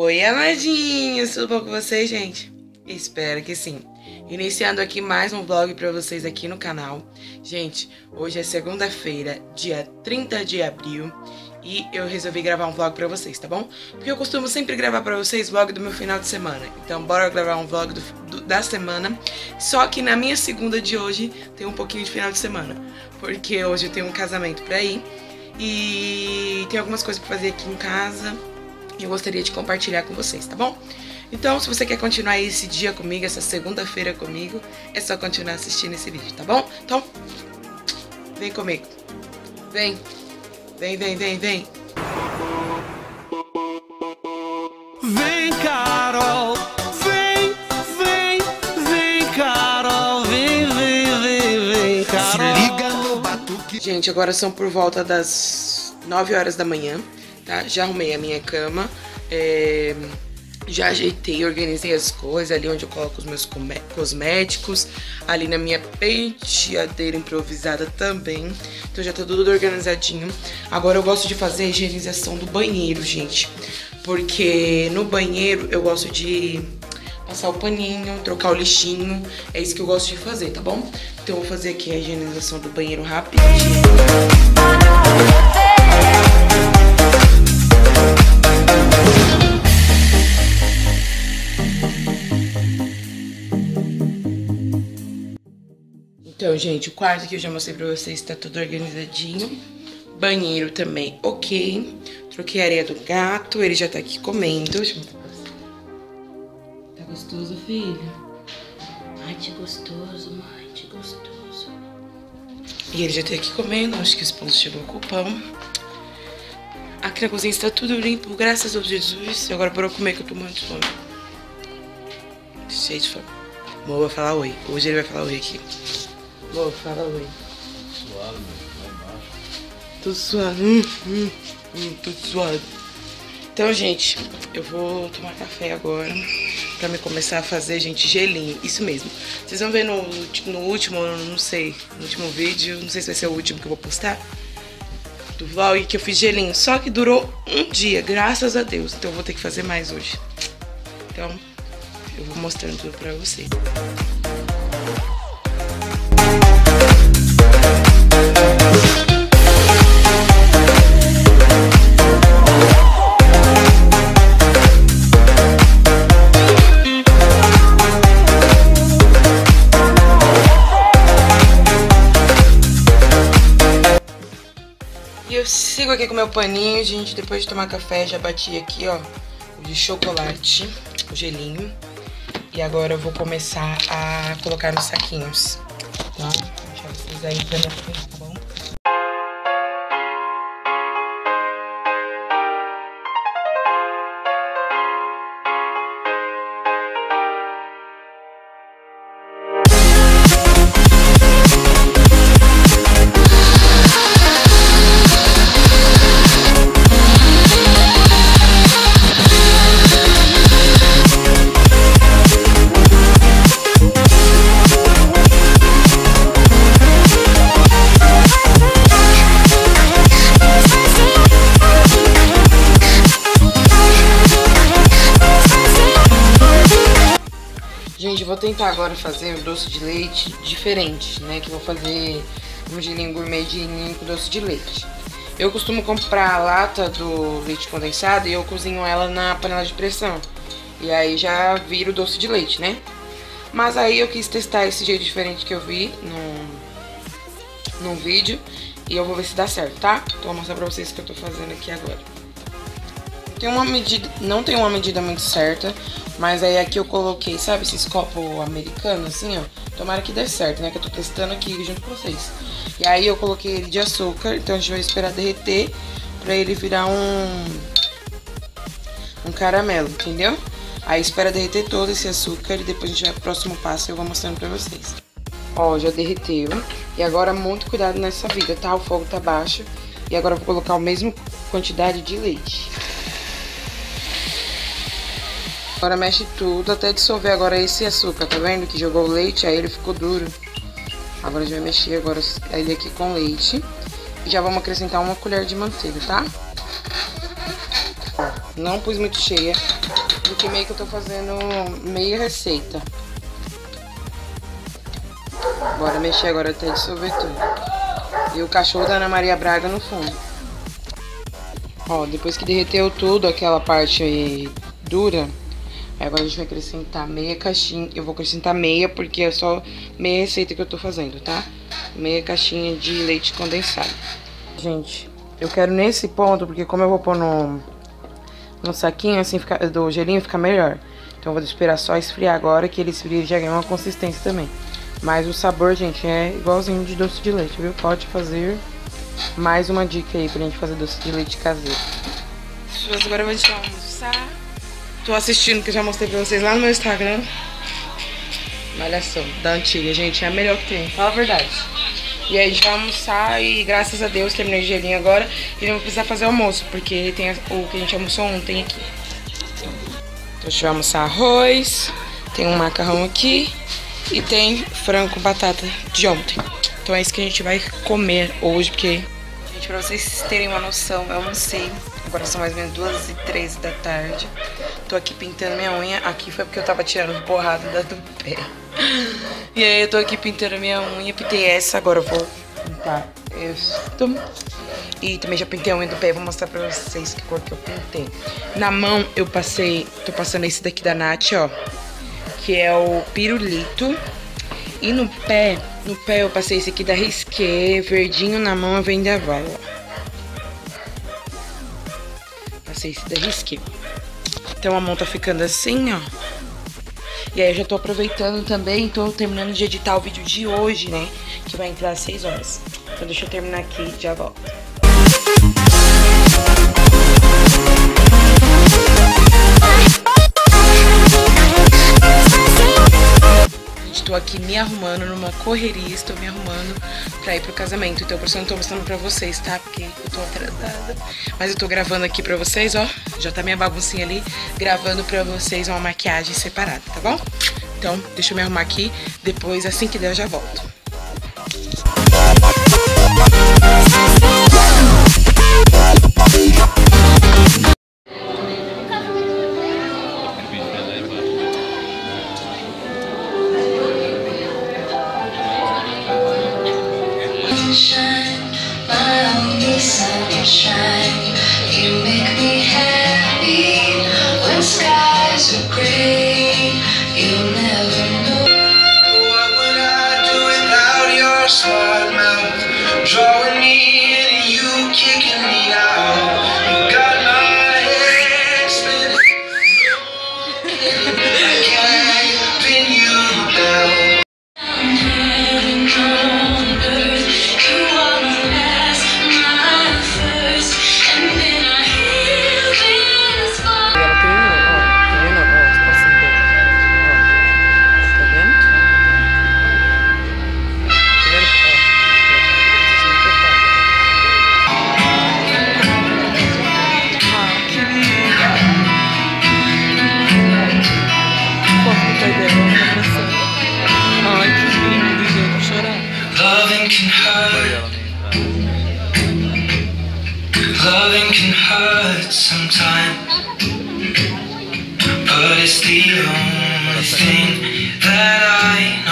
Oi, amadinhos! Tudo bom com vocês, gente? Espero que sim. Iniciando aqui mais um vlog pra vocês aqui no canal. Gente, hoje é segunda-feira, dia 30 de abril. E eu resolvi gravar um vlog pra vocês, tá bom? Porque eu costumo sempre gravar pra vocês vlog do meu final de semana. Então bora gravar um vlog do, do, da semana. Só que na minha segunda de hoje tem um pouquinho de final de semana. Porque hoje eu tenho um casamento pra ir. E tem algumas coisas pra fazer aqui em casa eu gostaria de compartilhar com vocês, tá bom? Então, se você quer continuar esse dia comigo, essa segunda-feira comigo, é só continuar assistindo esse vídeo, tá bom? Então, vem comigo. Vem. Vem, vem, vem, vem. Vem, Carol. Vem, vem, vem, Carol. Vem, vem, vem, vem, Carol. Se liga no batuque. Gente, agora são por volta das 9 horas da manhã tá? Já arrumei a minha cama, é, já ajeitei, organizei as coisas ali onde eu coloco os meus cosméticos, ali na minha penteadeira improvisada também. Então já tá tudo organizadinho. Agora eu gosto de fazer a higienização do banheiro, gente. Porque no banheiro eu gosto de passar o paninho, trocar o lixinho. É isso que eu gosto de fazer, tá bom? Então eu vou fazer aqui a higienização do banheiro rapidinho. Então, gente, o quarto que eu já mostrei pra vocês tá tudo organizadinho. Banheiro também, ok. Troquei a areia do gato, ele já tá aqui comendo. Tá gostoso, filho? Ai, que gostoso, mãe, que gostoso. E ele já tá aqui comendo, acho que o esposo chegou com o pão. Aqui na cozinha está tudo limpo, graças ao Jesus. Agora bora comer que eu tô muito fome. Cheio de fome. Vai falar oi. Hoje ele vai falar oi aqui. Fala oi. Suado, lá embaixo. Tô suado. Hum, hum, hum, tô suado. Então, gente, eu vou tomar café agora pra me começar a fazer, gente, gelinho. Isso mesmo. Vocês vão ver no, no último, não sei, no último vídeo, não sei se vai ser o último que eu vou postar do vlog que eu fiz gelinho. Só que durou um dia, graças a Deus. Então eu vou ter que fazer mais hoje. Então, eu vou mostrando tudo pra vocês. Sigo aqui com meu paninho, gente. Depois de tomar café, já bati aqui, ó, de chocolate, o gelinho. E agora eu vou começar a colocar nos saquinhos, tá? Vou deixar vocês aí pra minha tentar agora fazer o doce de leite diferente, né? Que vou fazer um gelinho gourmet de ninho com doce de leite. Eu costumo comprar a lata do leite condensado e eu cozinho ela na panela de pressão. E aí já vira o doce de leite, né? Mas aí eu quis testar esse jeito diferente que eu vi no, num vídeo. E eu vou ver se dá certo, tá? Então vou mostrar pra vocês o que eu tô fazendo aqui agora. Tem uma medida, não tem uma medida muito certa, mas aí aqui eu coloquei, sabe, esses copos americanos, assim, ó. Tomara que dê certo, né? Que eu tô testando aqui junto com vocês. E aí eu coloquei ele de açúcar, então a gente vai esperar derreter pra ele virar um... Um caramelo, entendeu? Aí espera derreter todo esse açúcar e depois a gente vai pro próximo passo e eu vou mostrando pra vocês. Ó, já derreteu. E agora muito cuidado nessa vida, tá? O fogo tá baixo. E agora eu vou colocar a mesma quantidade de leite. Agora mexe tudo até dissolver agora esse açúcar, tá vendo? Que jogou o leite, aí ele ficou duro. Agora a gente vai mexer agora ele aqui com leite. E já vamos acrescentar uma colher de manteiga, tá? Não pus muito cheia, porque meio que eu tô fazendo meia receita. Bora mexer agora até dissolver tudo. E o cachorro da Ana Maria Braga no fundo. Ó, depois que derreteu tudo, aquela parte dura, agora a gente vai acrescentar meia caixinha. Eu vou acrescentar meia porque é só meia receita que eu tô fazendo, tá? Meia caixinha de leite condensado. Gente, eu quero nesse ponto, porque como eu vou pôr no, no saquinho, assim, fica, do gelinho, fica melhor. Então eu vou esperar só esfriar agora, que ele esfria e já ganha uma consistência também. Mas o sabor, gente, é igualzinho de doce de leite, viu? Pode fazer mais uma dica aí pra gente fazer doce de leite caseiro. Agora eu vou almoçar. Tô assistindo, que eu já mostrei pra vocês lá no meu Instagram. Malhação, da antiga, gente, é a melhor que tem, fala a verdade. E aí vai almoçar e graças a Deus terminei o gelinho agora e não vou precisar fazer almoço, porque tem o que a gente almoçou ontem aqui. Então, a gente vai almoçar arroz, tem um macarrão aqui e tem frango com batata de ontem. Então é isso que a gente vai comer hoje, porque... Gente, pra vocês terem uma noção, eu almocei. Agora são mais ou menos 2 e 13 da tarde. Tô aqui pintando minha unha. Aqui foi porque eu tava tirando borrada da do pé. E aí eu tô aqui pintando minha unha. Pintei essa, agora eu vou pintar esta. E também já pintei a unha do pé. Vou mostrar pra vocês que cor que eu pintei. Na mão eu passei... Tô passando esse daqui da Nath, ó que é o pirulito. E no pé, no pé eu passei esse aqui da Risqué, verdinho na mão, vendaval, Passei esse da Risqué. Então a mão tá ficando assim, ó. E aí eu já tô aproveitando também, tô terminando de editar o vídeo de hoje, né? Que vai entrar às 6 horas. Então deixa eu terminar aqui e já volto. Estou aqui me arrumando numa correria, estou me arrumando pra ir pro casamento. Então por isso eu não tô mostrando pra vocês, tá? Porque eu tô atrasada. Mas eu tô gravando aqui pra vocês, ó. Já tá minha baguncinha ali, gravando pra vocês uma maquiagem separada, tá bom? Então, deixa eu me arrumar aqui. Depois, assim que der, eu já volto. sunshine, only sunshine. You make me happy when skies are gray. You'll never know. What would I do without your smart mouth? Drawing me in and you kicking me out. You got my head spinning. everything that I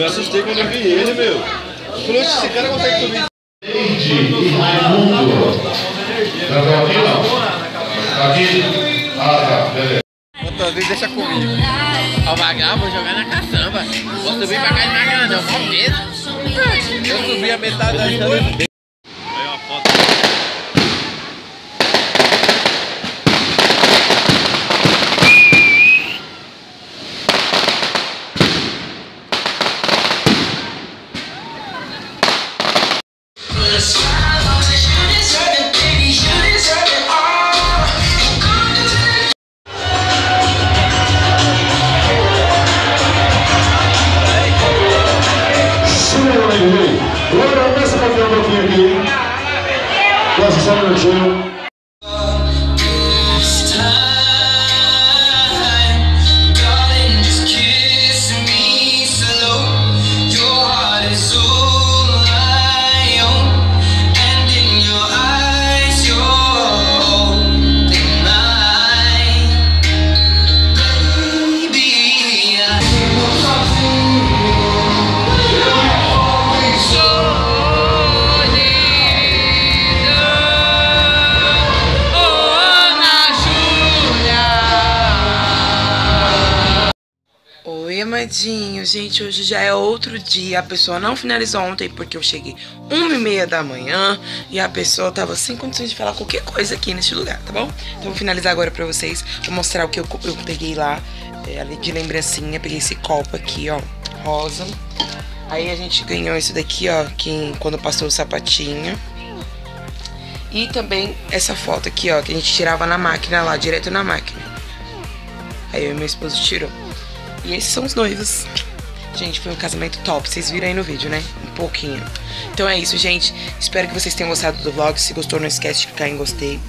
me assustei quando eu vi ele, meu. Falou, esse cara consegue subir. e Raimundo. Tá aqui não? Aqui? Ah, tá, beleza. outra vez, deixa comigo. Ó, Magrão, vou jogar na caçamba. Vou subir pra cá de Magrão, não. Mó peso. Eu subi a metade da Oi, amadinho. Gente, hoje já é outro dia. A pessoa não finalizou ontem porque eu cheguei uma e meia da manhã e a pessoa tava sem condições de falar qualquer coisa aqui neste lugar, tá bom? Então vou finalizar agora pra vocês. Vou mostrar o que eu, eu peguei lá é, de lembrancinha. Peguei esse copo aqui, ó, rosa. Aí a gente ganhou isso daqui, ó, que quando passou o sapatinho. E também essa foto aqui, ó, que a gente tirava na máquina lá, direto na máquina. Aí eu e meu esposo tirou. Esses são os noivos. Gente, foi um casamento top. Vocês viram aí no vídeo, né? Um pouquinho. Então é isso, gente. Espero que vocês tenham gostado do vlog. Se gostou, não esquece de clicar em gostei.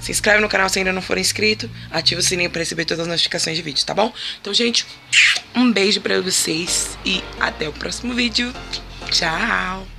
Se inscreve no canal se ainda não for inscrito. Ativa o sininho para receber todas as notificações de vídeo, tá bom? Então, gente, um beijo pra vocês e até o próximo vídeo. Tchau!